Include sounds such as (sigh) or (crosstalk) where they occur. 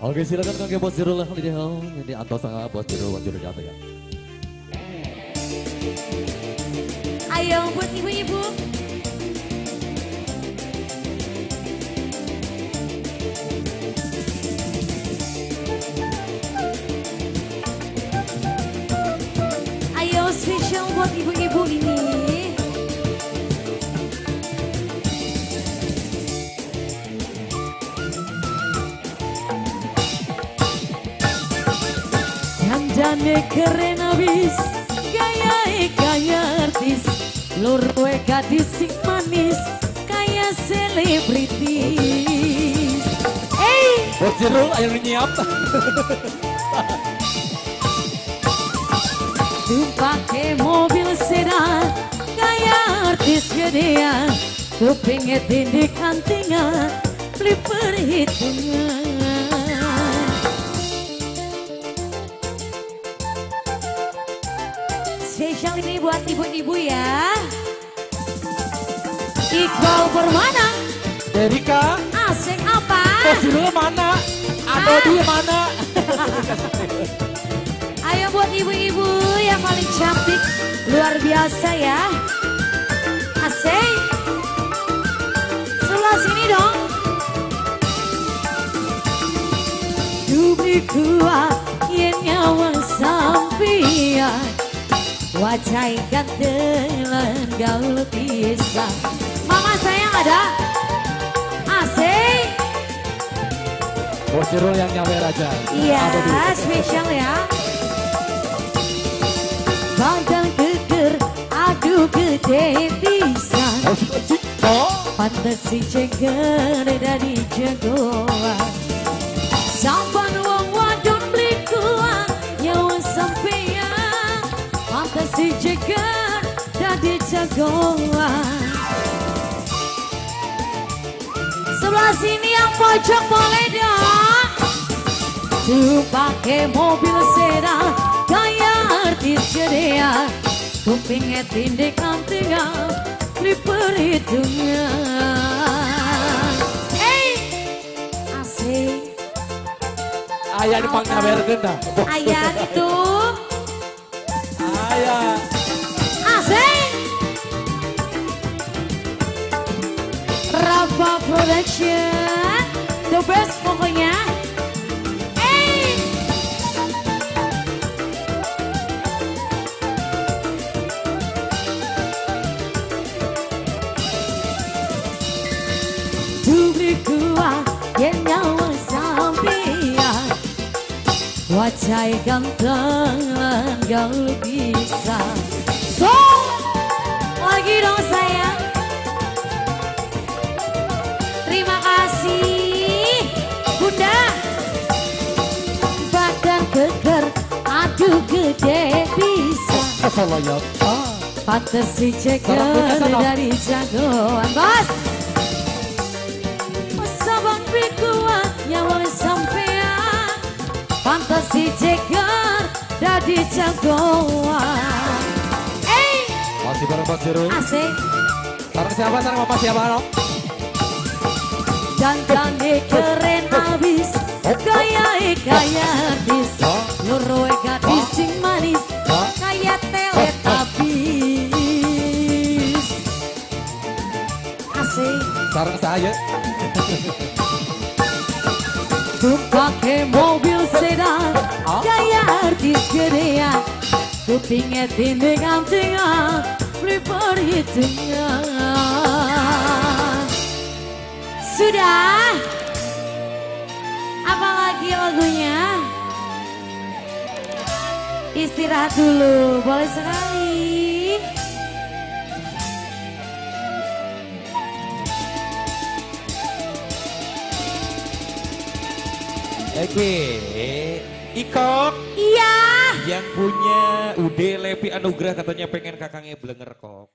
Oke silakan kakek bos lah di Ini Anto sama bos bos Zero jatuh ya. Ayo buat ibu-ibu. Ayo spesial buat ibu-ibu Dandannya keren abis Gaya gaya artis Lur gue gadis sing manis Kayak selebritis Hey Bos Zero ayo nyiap. Tuh pakai mobil sedan Kayak artis gedean Kupingnya tindik kantingan Beli perhitungan ibu-ibu ya Iqbal Permana Erika, Asik apa? Zero mana? Atau Ah. dia mana? (laughs) Ayo buat ibu-ibu yang paling cantik Luar biasa ya Asik Sebelah sini dong Dubli kuat yang nyawa sampian Wajah gantelan gaul bisa Mama sayang ada Asik Zero yang nyawer aja. Iya, spesial ya. Badan geger, aduh gede pisan. Oh, si- Oh, Pantes si ceger dari jagoan. Sampan jagoan. Sebelah sini yang pojok boleh dong. Tuh pakai mobil sedan Gaya artis gedean Kupingnya tindik kantingan Beli perhitungan Hey Asik ayah di pang nyawer genda. Bos. Ayah itu Ayah. Production The best pokoknya yang sampian Wajah ganteng gaul bisa. So Lagi dong sayang kasih Bunda Badan geger Aduh gede bisa Kesoloyot. Ah. Pantes si ceker dari jagoan Bos Sabang kuat nyawa sampean Pantes si ceker dari jagoan Eh Masih bareng Bos Zero. asik Sekarang siapa? Sekarang mama siapa? No? Dandannya keren abis Gaya gaya Oh. Loro gadis sing manis. Kayak teletubbies Asik Sekarang saya. Tuh pakai mobil sedan Ah. Gaya artis gedean Kupingnya tindik kantingan Beli perhitungan Sudah Apalagi lagunya Istirahat dulu Boleh sekali Oke. Ikok Iya yang punya Ude Lepi Anugrah katanya pengen kakangnya blenger kok.